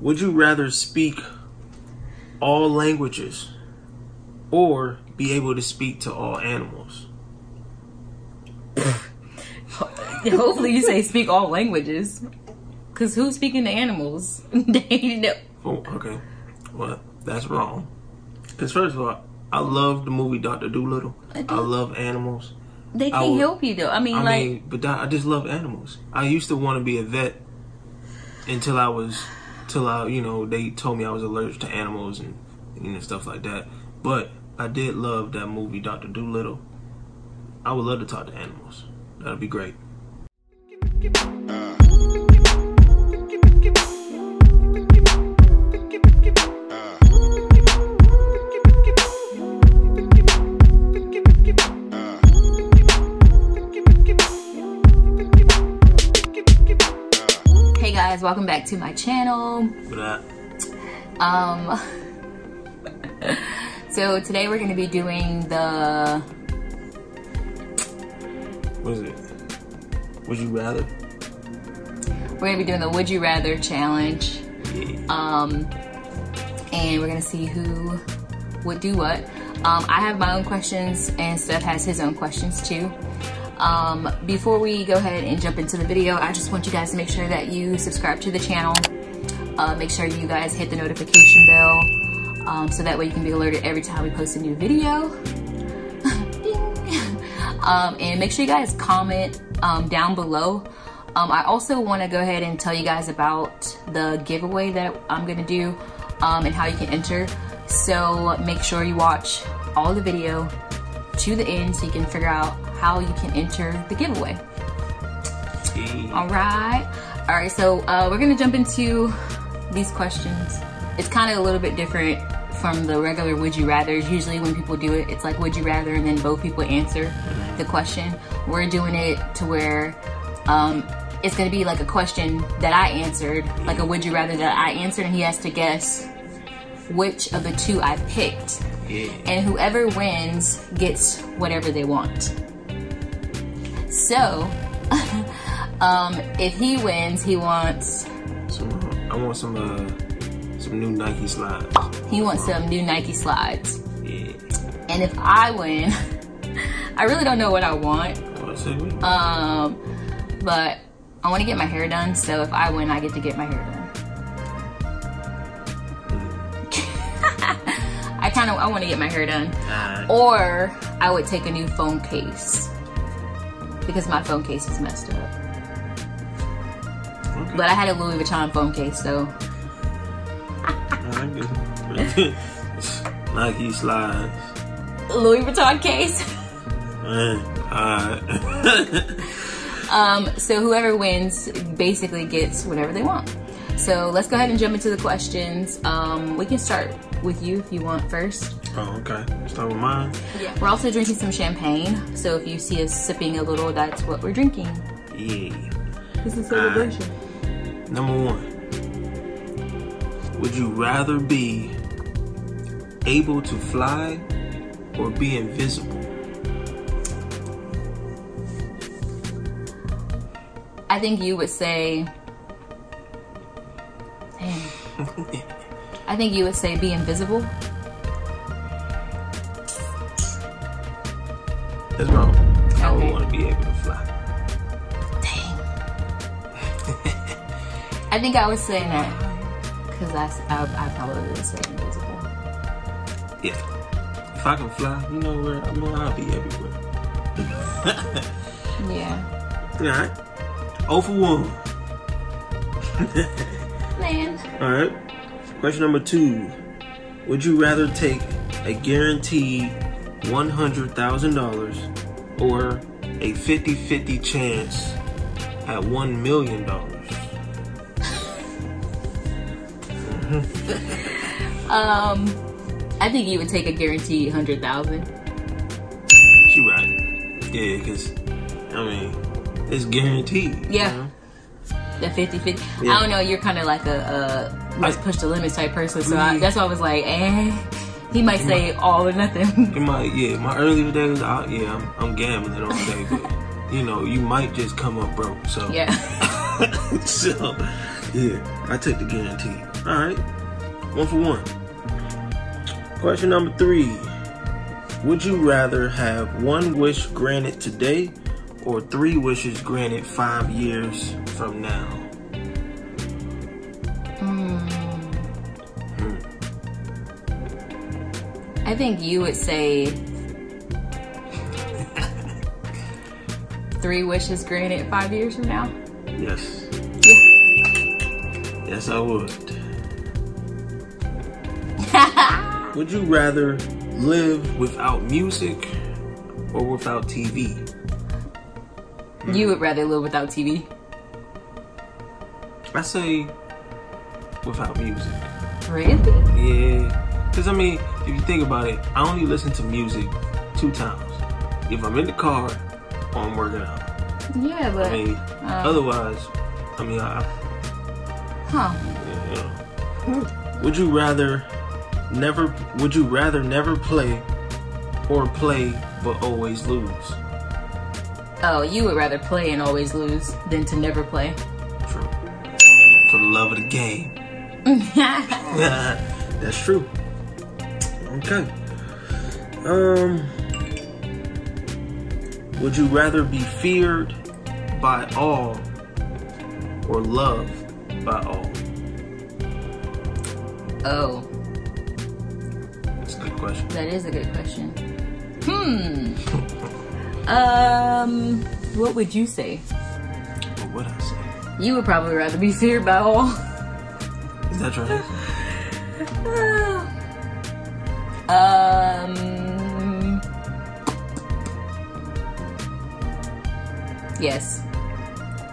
Would you rather speak all languages or be able to speak to all animals? Hopefully, you say speak all languages. Because who's speaking to animals? they know. Oh, okay. Well, that's wrong. Because, first of all, I love the movie Dr. Dolittle. I, do. love animals. They can't would- help you, though. I mean, I like, mean, but I I just love animals. I used to want to be a vet until I was, till I, you know, they told me I was allergic to animals and, you know, stuff like that. But I did love that movie, Dr. Dolittle. I would love to talk to animals. That'd be great. hey guys, welcome back to my channel. But I, Um, so today we're going to be doing the what is it? Would you rather? we're going to be doing the Would You Rather challenge. Yeah. Um, and we're going to see who would do what. Um, I have my own questions, and Stef has his own questions too. Um, before we go ahead and jump into the video, I just want you guys to make sure that you subscribe to the channel. Uh, make sure you guys hit the notification bell um, so that way you can be alerted every time we post a new video. um, and make sure you guys comment um, down below. Um, I also want to go ahead and tell you guys about the giveaway that I'm going to do um, and how you can enter. So make sure you watch all the video to the end so you can figure out how you can enter the giveaway. Yeah. All right. All right. So uh, we're gonna jump into these questions. It's kind of a little bit different from the regular would you rather's. Usually when people do it, it's like would you rather, and then both people answer the question. We're doing it to where um, it's gonna be like a question that I answered, like a would you rather that I answered, and he has to guess which of the two I picked. Yeah. And whoever wins gets whatever they want. So, um, if he wins, he wants Some, I want some, uh, some new Nike slides. he wants some new Nike slides. Yeah. And if I win, I really don't know what I want. What I say? Um, but I want to get my hair done. So if I win, I get to get my hair done. Kind of I want to get my hair done. Alright. Or I would take a new phone case because my phone case is messed up. Okay. But I had a Louis Vuitton phone case, so I get it. Nike slides. Louis Vuitton case. Man. Um, so whoever wins basically gets whatever they want. So let's go ahead and jump into the questions. Um, we can start with you if you want first. oh, okay. Start with mine. Yeah. We're also drinking some champagne, so if you see us sipping a little, that's what we're drinking. Yeah. This is celebration. Number one. Would you rather be able to fly or be invisible? I think you would say. I think you would say be invisible. That's wrong. I would want to be able to fly. Dang. I think I was saying that because i probably would say invisible. Yeah. If I can fly, you know where? I mean, I'll be everywhere. Yeah. Alright. Oh for 1. Man. All right. Question number two. Would you rather take a guaranteed $100,000 or a 50 50 chance at $1 million? Um, I think you would take a guaranteed hundred thousand. She right. Yeah, because, I mean, it's guaranteed. you Yeah. know? The 50 50. Yeah. I don't know, you're kind of like a, a I- push the limits type person. So I, that's why I was like, eh. He might say all or nothing. In my, yeah, my earlier days, I, yeah, I'm, I'm gambling all day, but, you know, you might just come up broke. So, yeah. so, yeah, I took the guarantee. All right, one for one. Question number three. Would you rather have one wish granted today or three wishes granted five years from now? I think you would say three wishes granted five years from now. Yes. Yes, I would. would you rather live without music or without TV? You would rather live without TV. I say without music. Really? Yeah. Because, I mean, if you think about it, I only listen to music two times. If I'm in the car or I'm working out. Yeah, but I mean, um, otherwise, I mean, I, huh? you know. Would you rather never? Would you rather never play or play but always lose? Oh, you would rather play and always lose than to never play. True. For the love of the game. That's true. Okay. Um. Would you rather be feared by all or loved by all? oh, That's a good question. that is a good question. Hmm. um, what would you say? What would I say? You would probably rather be feared by all. Is that answer? um. Yes.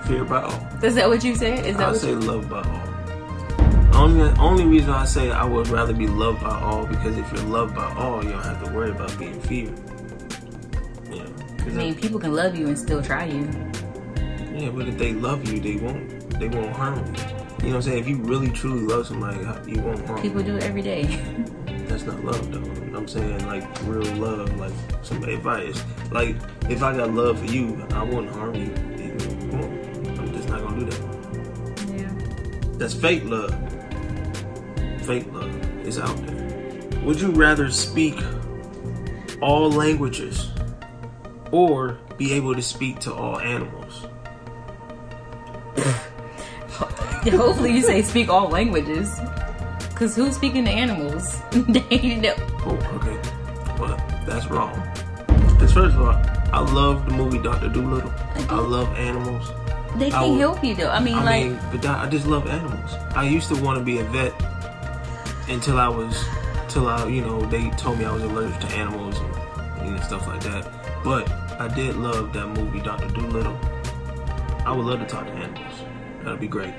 Fear by all. Is that what you say? Is that I what say you? loved by all. Only only reason I say I would rather be loved by all because if you're loved by all, you don't have to worry about being feared. Yeah. I mean, people can love you and still try you. Yeah, but if they love you, they won't they won't harm you. You know what I'm saying? If you really truly love somebody, you won't harm People do it every day. That's not love though. I'm saying like real love, like some advice. Like if I got love for you, I wouldn't harm you. You Come on. I'm just not gonna do that. yeah. That's fake love. Fake love is out there. Would you rather speak all languages or be able to speak to all animals? Hopefully, you say speak all languages. Cause who's speaking to animals? they know. Oh, okay. Well, that's wrong. Because first of all, I love the movie Doctor Dolittle. I love animals. They can't would- help you though. I mean, I like, mean, but I I just love animals. I used to want to be a vet until I was, till I, you know, they told me I was allergic to animals and you know, stuff like that. But I did love that movie, Doctor Dolittle. I would love to talk to animals. That'd be great.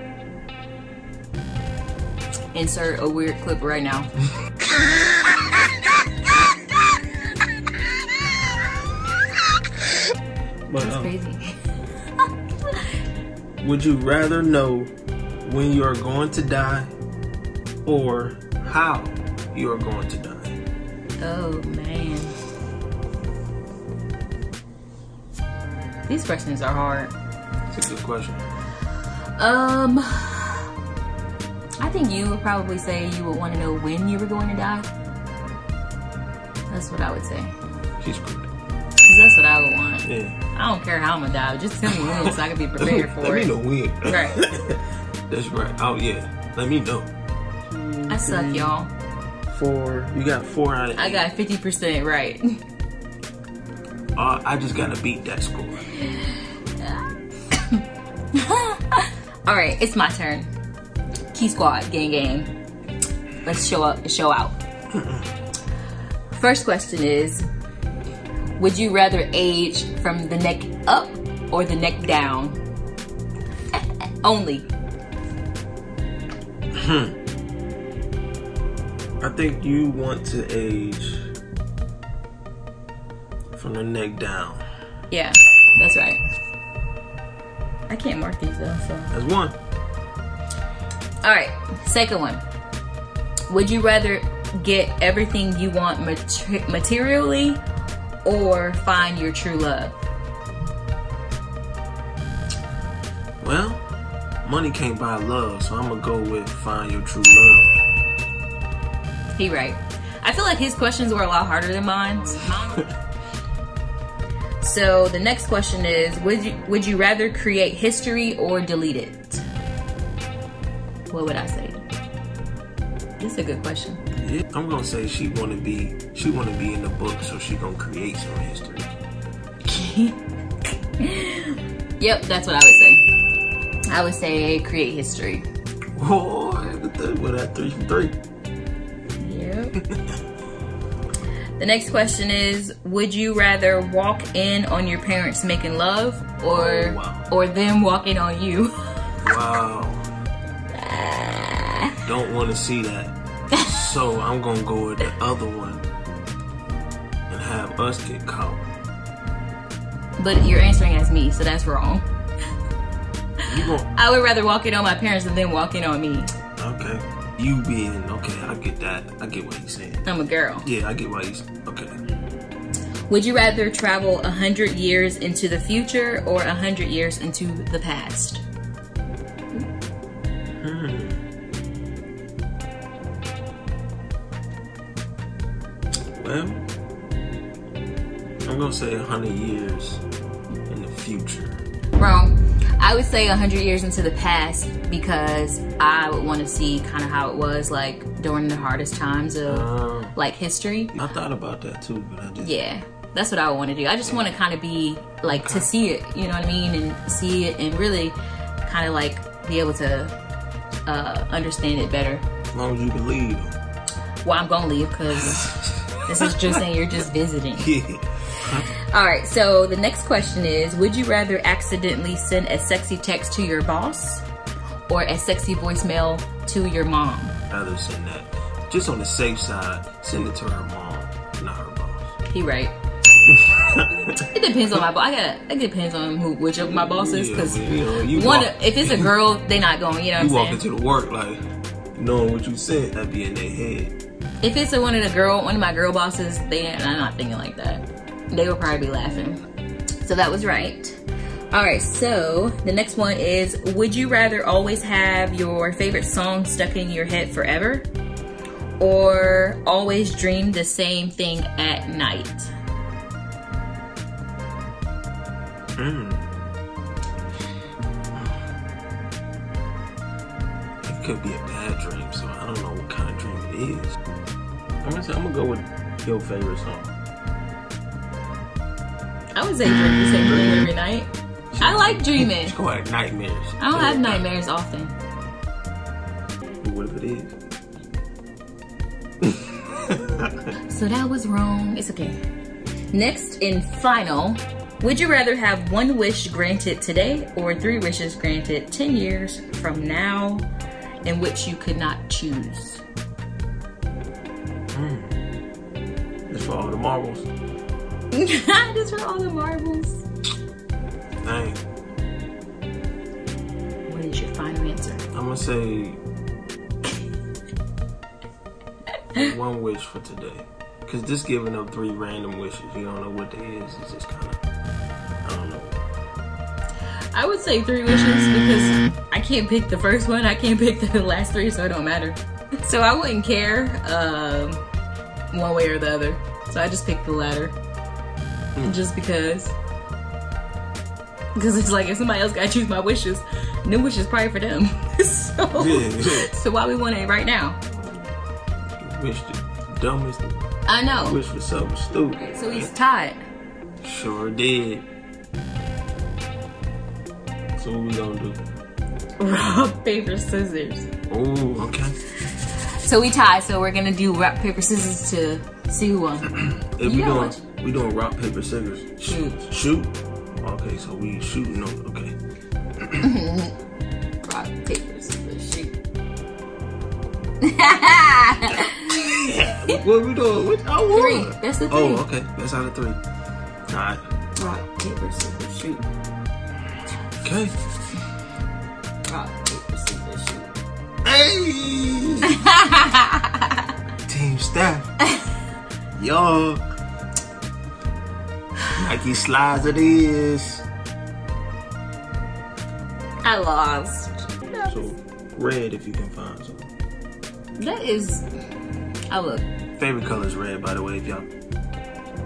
Insert a weird clip right now. But That's um, crazy. would you rather know when you are going to die or how you are going to die? Oh man. These questions are hard. It's a good question. Um, think you would probably say you would want to know when you were going to die. That's what I would say. She's screwed. that's what I would want. Yeah. I don't care how I'm gonna die. Just tell me when so I can be prepared for Let me it. know when. Right. That's right. Oh yeah. Let me know. I suck, y'all. Four. You got four out of I eight. got 50% right. Uh, I just gotta beat that score. All right, it's my turn. Key Squad, gang, gang. Let's show up, show out. First question is: Would you rather age from the neck up or the neck down? Only. Hmm. I think you want to age from the neck down. Yeah, that's right. I can't mark these though, so. That's one. All right, second one. Would you rather get everything you want mater- materially or find your true love? Well, money can't buy love, so I'm gonna go with find your true love. He right. I feel like his questions were a lot harder than mine. so the next question is: Would you would you rather create history or delete it? What would I say? This is a good question. I'm gonna say she wanna be she wanna be in the book, so she gonna create some history. Yep, that's what I would say. I would say create history. Oh, what that three from three? Yep. the next question is: Would you rather walk in on your parents making love, or Oh, wow. or them walking on you? Wow. Don't want to see that. So I'm gonna go with the other one and have us get caught. But you're answering as me, so that's wrong. I would rather walk in on my parents than them walking on me. okay. You being okay, I get that. I get what he's saying. I'm a girl. Yeah, I get why he's okay. Would you rather travel a hundred years into the future or a hundred years into the past? Hmm. Well, I'm gonna say a hundred years in the future. Wrong. I would say a hundred years into the past because I would want to see kind of how it was like during the hardest times of Um, like history. I thought about that too, but I just Yeah, that's what I want to do. I just want to kind of be like to see it, you know what I mean, and see it and really kind of like be able to uh, understand it better. as long as you can leave. Well, I'm gonna leave because this is just saying you're just visiting. Yeah. All right, so the next question is Would you rather accidentally send a sexy text to your boss or a sexy voicemail to your mom? Rather send that. Just on the safe side, send it to her mom, not her boss. He right. it depends on my boss. I got. It depends on who, which of my bosses, because but, you know, one, walk- if it's a girl, they not going. You know You what walk I'm saying? into the work like knowing what you said, that be in their head. If it's a, one of the girl, one of my girl bosses, they I'm not thinking like that. They would probably be laughing. So that was right. All right, so the next one is Would you rather always have your favorite song stuck in your head forever or always dream the same thing at night? Mm. It could be a bad dream, so I don't know what kind of dream it is. I'm gonna say I'm gonna go with your favorite song. I would say dream same thing every night. I like dreaming. Called like nightmares. I don't have nightmares often. But what if it is? So that was wrong. It's okay. Next and final, would you rather have one wish granted today or three wishes granted 10 years from now in which you could not choose? The marbles. Just for all the marbles. Dang. What is your final answer? I'm gonna say one wish for today. Cause just giving up three random wishes, you don't know what they is. It's just kind of, I don't know. I would say three wishes because I can't pick the first one. I can't pick the last three, so it don't matter. So I wouldn't care um, one way or the other. So I just picked the latter, hmm. just because. Because it's like if somebody else gotta choose my wishes, new wishes probably for them. so, Yeah. so why we want it right now? Wish the dumbest. I know. Wish for something stupid. So he's tied. Sure did. So what we gonna do? Rock paper scissors. Oh, okay. So we tied. So we're gonna do rock paper scissors to see who won. If You we doing, what? we doing rock paper scissors. Shoot. Shoot. Okay, so we shooting. Okay. Rock paper scissors shoot. What we doing? What? I won. Three. That's the oh, three. Oh, okay. That's out of three. All right. Rock paper scissors shoot. Okay. Rock paper scissors shoot. Hey! Team Stef. Yo. Nike slides it is. I lost. So red if you can find some. That is. I look. Favorite color is red, by the way, if y'all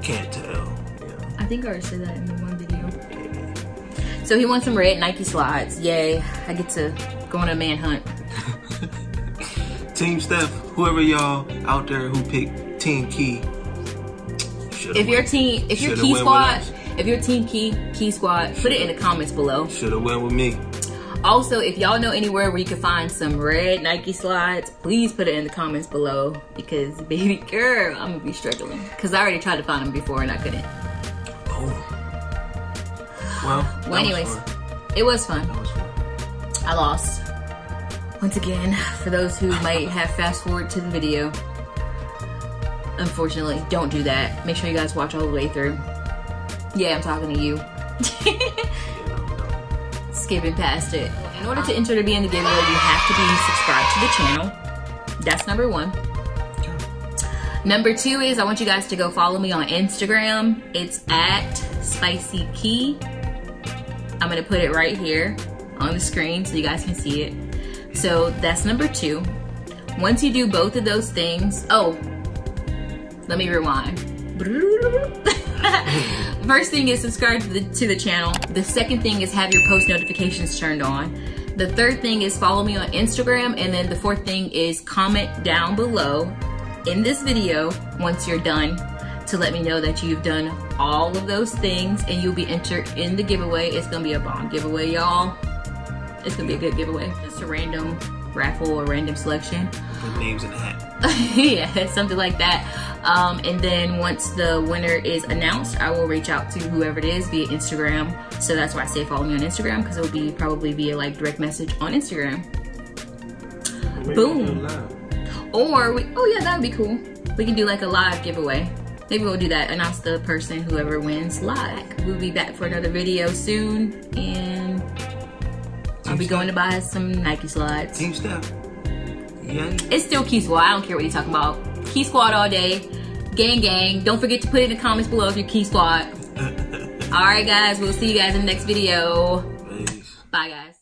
can't tell. Yeah. I think I already said that in the one video. So he wants some red Nike slides. Yay! I get to go on a manhunt. Team Stef, whoever y'all out there who picked Team Key. If your team, if your Key Squad, if your team Key Key Squad, put it in the comments below. Should have went with me. Also, if y'all know anywhere where you can find some red Nike slides, please put it in the comments below because baby girl, I'm gonna be struggling. Cause I already tried to find them before and I couldn't. Oh. Well, well anyways, was it was fun. Was fun. I lost. Once again, for those who might have fast forward to the video, unfortunately, don't do that. Make sure you guys watch all the way through. Yeah, I'm talking to you. skipping past it. In order to enter to be in the giveaway, you have to be subscribed to the channel. That's number one. Number two is I want you guys to go follow me on Instagram. It's at Spicy Key. I'm gonna put it right here on the screen so you guys can see it. So that's number two. Once you do both of those things, oh, let me rewind. First thing is subscribe to the, to the channel. The second thing is have your post notifications turned on. The third thing is follow me on Instagram. And then the fourth thing is comment down below in this video once you're done to let me know that you've done all of those things and you'll be entered in the giveaway. It's gonna be a bomb giveaway, y'all. It's gonna be a good giveaway. Just a random raffle or random selection. With names in hat. yeah, something like that. Um, and then once the winner is announced, I will reach out to whoever it is via Instagram. So that's why I say follow me on Instagram because it will be probably via like direct message on Instagram. Maybe Boom. Or we, oh yeah, that would be cool. We can do like a live giveaway. Maybe we'll do that. Announce the person whoever wins live. We'll be back for another video soon, and I'll be going to buy some Nike slides. Team Stef. Yeah. It's still Key Squad. I don't care what you're talking about. Key Squad all day. Gang, gang. Don't forget to put it in the comments below if you're Key Squad. all right, guys. We'll see you guys in the next video. Peace. Bye, guys.